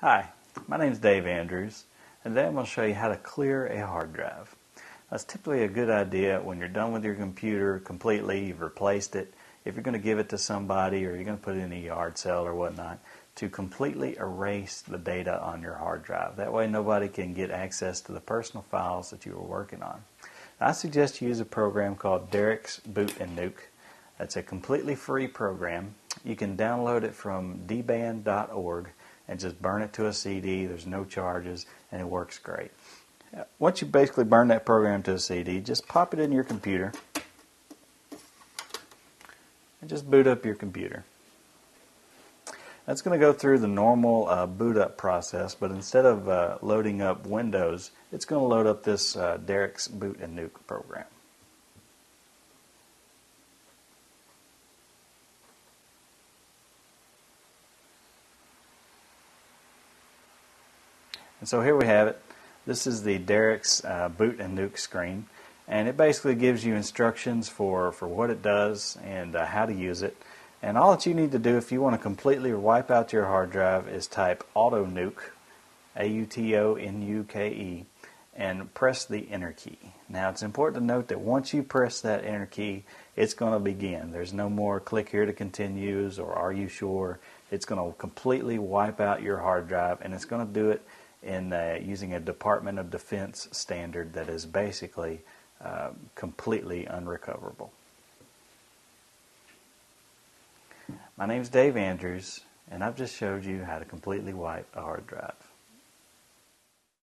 Hi, my name is Dave Andrews, and today I'm going to show you how to clear a hard drive. That's typically a good idea when you're done with your computer completely, you've replaced it, if you're going to give it to somebody or you're going to put it in a yard sale or whatnot, to completely erase the data on your hard drive. That way nobody can get access to the personal files that you were working on. I suggest you use a program called Darik's Boot and Nuke. That's a completely free program. You can download it from dban.org and just burn it to a CD. There's no charges, and it works great. Once you basically burn that program to a CD, just pop it in your computer and just boot up your computer. That's going to go through the normal uh, boot up process, but instead of uh, loading up Windows, it's going to load up this uh, Darik's Boot and Nuke program. And so here we have it. This is the Darik's uh, boot and nuke screen. And it basically gives you instructions for, for what it does and uh, how to use it. And all that you need to do if you want to completely wipe out your hard drive is type auto nuke, A U T O N U K E, and press the enter key. Now it's important to note that once you press that enter key, it's going to begin. There's no more click here to continues or are you sure. It's going to completely wipe out your hard drive and it's going to do it in using a Department of Defense standard that is basically uh, completely unrecoverable. My name is Dave Andrews, and I've just showed you how to completely wipe a hard drive.